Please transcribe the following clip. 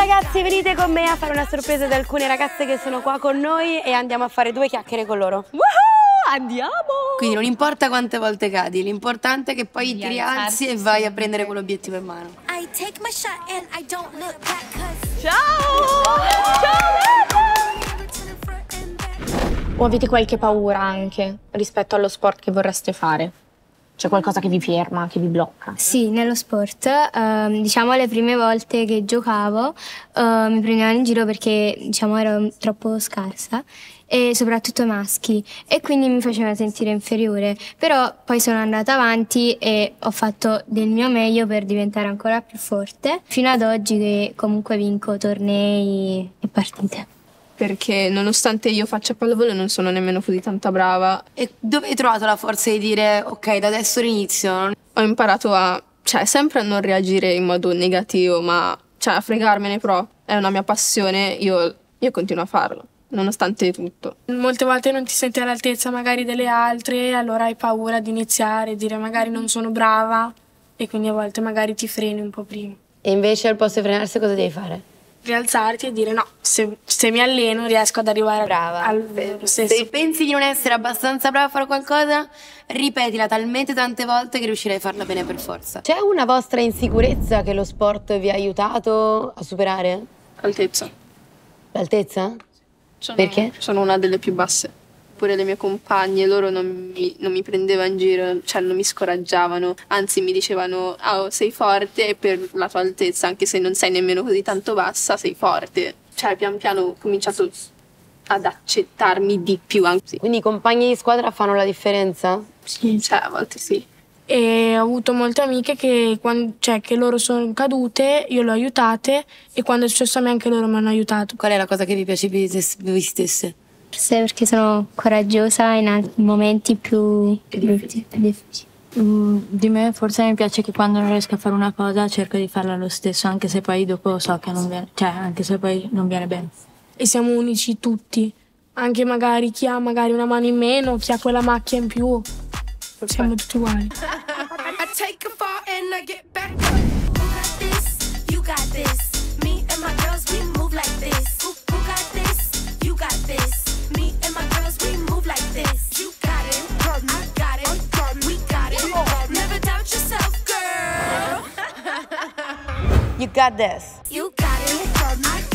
ragazzi, venite con me a fare una sorpresa ad alcune ragazze che sono qua con noi e andiamo a fare due chiacchiere con loro. Woohoo! Andiamo! Quindi non importa quante volte cadi, l'importante è che poi ti rialzi e vai a prendere quell'obiettivo in mano. I take my shot and I don't look back cause Ciao! Ciao! O avete qualche paura anche rispetto allo sport che vorreste fare? C'è qualcosa che vi ferma, che vi blocca? Sì, nello sport, ehm, diciamo le prime volte che giocavo eh, mi prendevano in giro perché diciamo ero troppo scarsa e soprattutto maschi e quindi mi faceva sentire inferiore, però poi sono andata avanti e ho fatto del mio meglio per diventare ancora più forte fino ad oggi che comunque vinco tornei e partite. Perché nonostante io faccia pallavolo non sono nemmeno così tanta brava. E dove hai trovato la forza di dire ok, da adesso inizio? Ho imparato a, cioè, sempre a non reagire in modo negativo, ma cioè, a fregarmene però. È una mia passione, io, io continuo a farlo, nonostante tutto. Molte volte non ti senti all'altezza magari delle altre, allora hai paura di iniziare, dire magari non sono brava e quindi a volte magari ti freni un po' prima. E invece al posto di frenarsi cosa devi fare? Rialzarti e dire no, se, se mi alleno riesco ad arrivare Brava. al stesso. Se pensi di non essere abbastanza brava a fare qualcosa, ripetila talmente tante volte che riuscirai a farla bene per forza. C'è una vostra insicurezza che lo sport vi ha aiutato a superare? Altezza. L'altezza? Sono, Perché? Sono una delle più basse. Pure le mie compagne, loro non mi, non mi prendevano in giro, cioè non mi scoraggiavano, anzi mi dicevano, ah, sei forte e per la tua altezza, anche se non sei nemmeno così tanto bassa, sei forte. Cioè pian piano ho cominciato ad accettarmi di più, anzi, Quindi i compagni di squadra fanno la differenza? sì, cioè a volte sì. E ho avuto molte amiche che, quan- cioè, che loro sono cadute, io le ho aiutate e quando è successo a me anche loro mi hanno aiutato. Qual è la cosa che vi piace più di voi stesse? Forse perché sono coraggiosa in altri momenti più difficili. Mm, di me forse mi piace che quando non riesco a fare una cosa cerco di farla lo stesso, anche se poi dopo so che non viene, cioè anche se poi non viene bene. E siamo unici tutti, anche magari chi ha magari una mano in meno, chi ha quella macchia in più, siamo tutti uguali. I take a fall and I get back You got this. You got it.